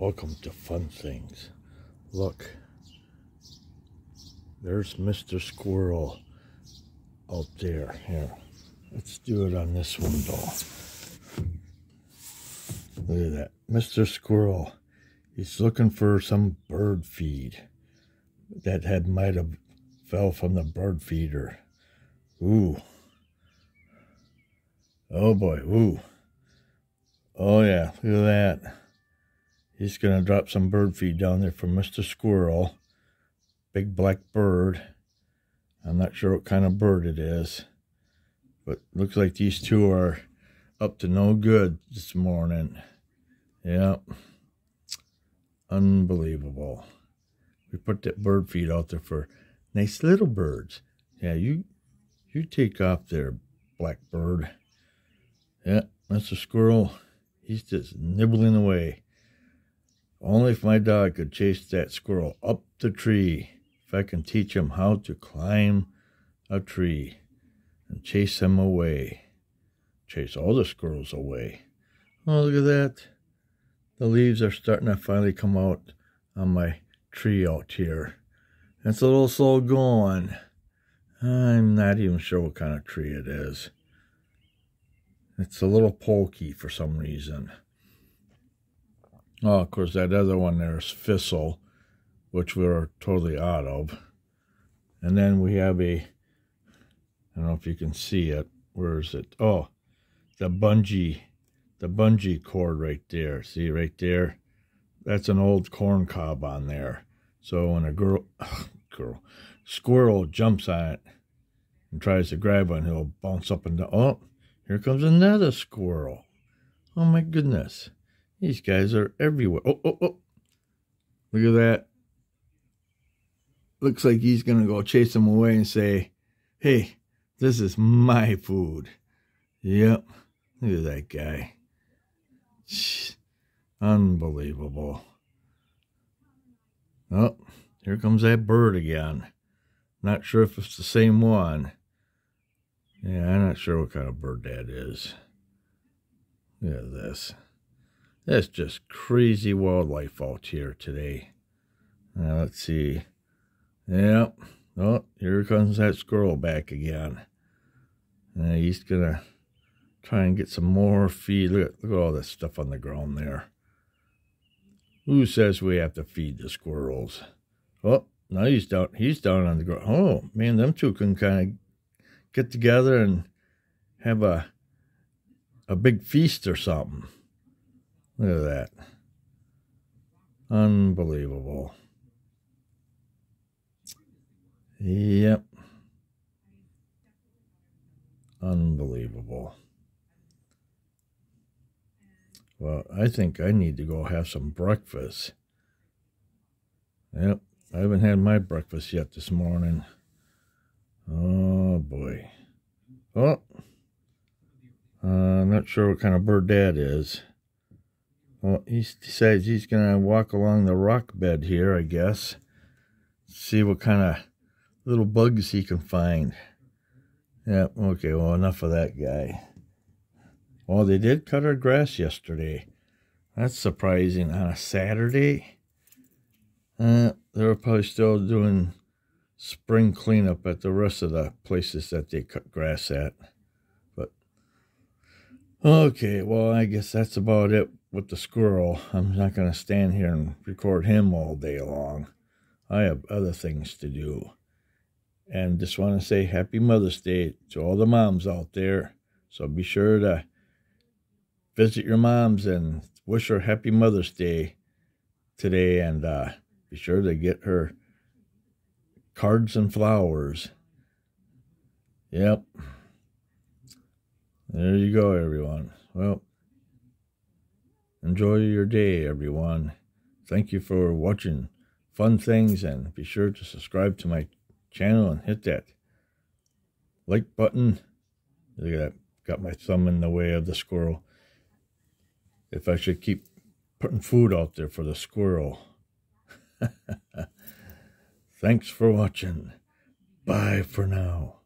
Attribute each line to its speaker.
Speaker 1: Welcome to Fun Things. Look, there's Mr. Squirrel out there. Here, let's do it on this window. Look at that. Mr. Squirrel, he's looking for some bird feed that had might have fell from the bird feeder. Ooh. Oh boy, ooh. Oh yeah, look at that. He's going to drop some bird feed down there for Mr. Squirrel. Big black bird. I'm not sure what kind of bird it is. But looks like these two are up to no good this morning. Yep. Unbelievable. We put that bird feed out there for nice little birds. Yeah, you you take off there, black bird. Yeah, Mr. Squirrel. He's just nibbling away. Only if my dog could chase that squirrel up the tree, if I can teach him how to climb a tree and chase them away. Chase all the squirrels away. Oh, look at that. The leaves are starting to finally come out on my tree out here. It's a little slow going. I'm not even sure what kind of tree it is. It's a little pokey for some reason. Oh, of course, that other one there is Thistle, which we're totally out of. And then we have a, I don't know if you can see it. Where is it? Oh, the bungee, the bungee cord right there. See right there? That's an old corn cob on there. So when a girl, girl, squirrel jumps on it and tries to grab one, he'll bounce up and down. Oh, here comes another squirrel. Oh my goodness. These guys are everywhere. Oh, oh, oh. Look at that. Looks like he's going to go chase them away and say, hey, this is my food. Yep. Look at that guy. Unbelievable. Oh, here comes that bird again. Not sure if it's the same one. Yeah, I'm not sure what kind of bird that is. Look at this. That's just crazy wildlife out here today. Now, let's see. Yep. Oh, here comes that squirrel back again. Uh, he's going to try and get some more feed. Look, look at all this stuff on the ground there. Who says we have to feed the squirrels? Oh, now he's down. He's down on the ground. Oh, man, them two can kind of get together and have a a big feast or something. Look at that. Unbelievable. Yep. Unbelievable. Well, I think I need to go have some breakfast. Yep, I haven't had my breakfast yet this morning. Oh, boy. Oh, uh, I'm not sure what kind of bird that is. Well, he decides he's going to walk along the rock bed here, I guess. See what kind of little bugs he can find. Yeah, okay, well, enough of that guy. Well, they did cut our grass yesterday. That's surprising. On a Saturday? Uh, they were probably still doing spring cleanup at the rest of the places that they cut grass at. But, okay, well, I guess that's about it with the squirrel. I'm not going to stand here and record him all day long. I have other things to do. And just want to say happy Mother's Day to all the moms out there. So be sure to visit your moms and wish her happy Mother's Day today. And uh, be sure to get her cards and flowers. Yep. There you go, everyone. Well, Enjoy your day, everyone. Thank you for watching fun things and be sure to subscribe to my channel and hit that like button. Look at that. Got my thumb in the way of the squirrel. If I should keep putting food out there for the squirrel. Thanks for watching. Bye for now.